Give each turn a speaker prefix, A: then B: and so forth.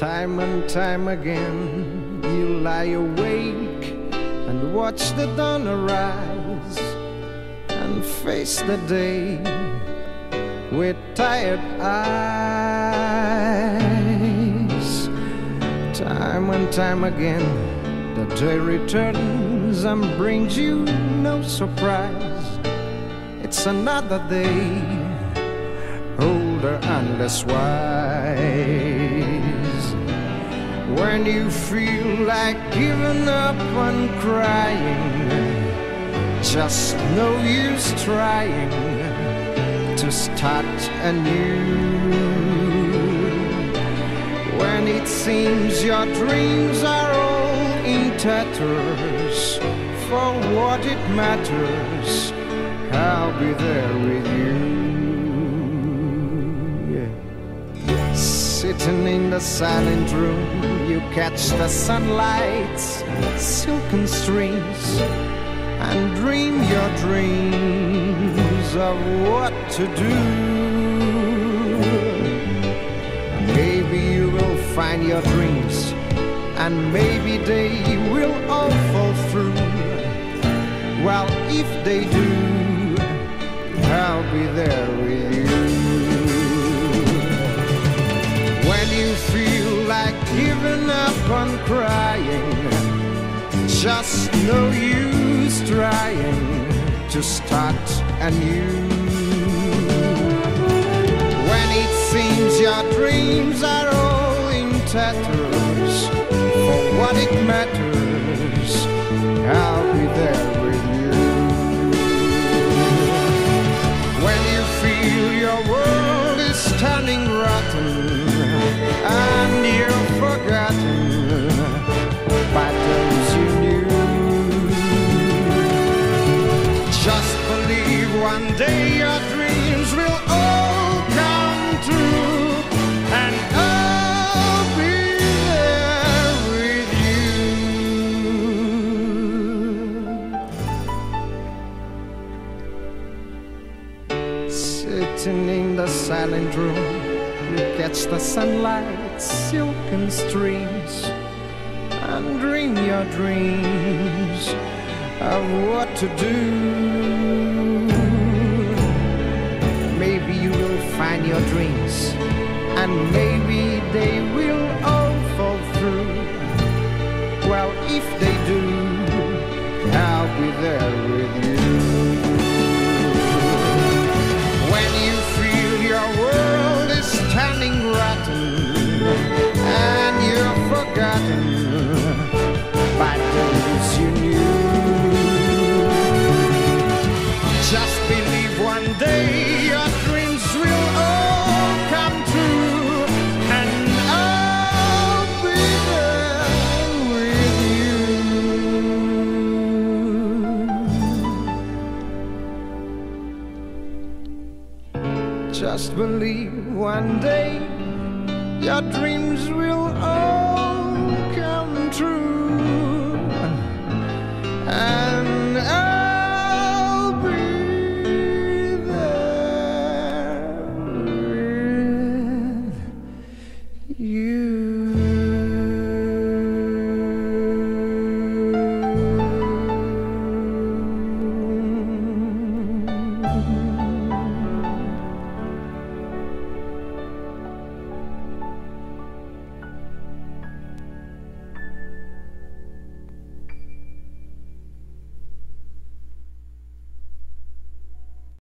A: Time and time again, you lie awake and watch the dawn arise and face the day with tired eyes. Time and time again, the day returns and brings you no surprise. It's another day, older and less wise. When you feel like giving up and crying, just no use trying to start anew. When it seems your dreams are all in tatters, for what it matters, I'll be there with you. Sitting in the silent room, you catch the sunlight's silken streams and dream your dreams of what to do. Maybe you will find your dreams, and maybe they will all fall through. Well, if they do, I'll be there with you. You feel like giving up on crying, just no use trying to start anew. When it seems your dreams are all in tatters, for what it matters, I'll be there silent room, you catch the sunlight, silken streams and dream your dreams of what to do. Maybe you will find your dreams, and maybe they will Just believe one day your dreams will all come true. And I'll be there with you.